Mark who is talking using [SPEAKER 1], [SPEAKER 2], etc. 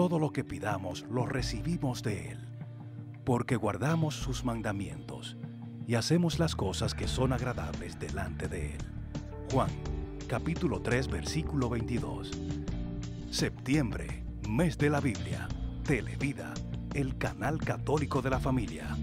[SPEAKER 1] todo lo que pidamos lo recibimos de Él, porque guardamos sus mandamientos y hacemos las cosas que son agradables delante de Él. Juan, capítulo 3, versículo 22. Septiembre, mes de la Biblia. Televida, el canal católico de la familia.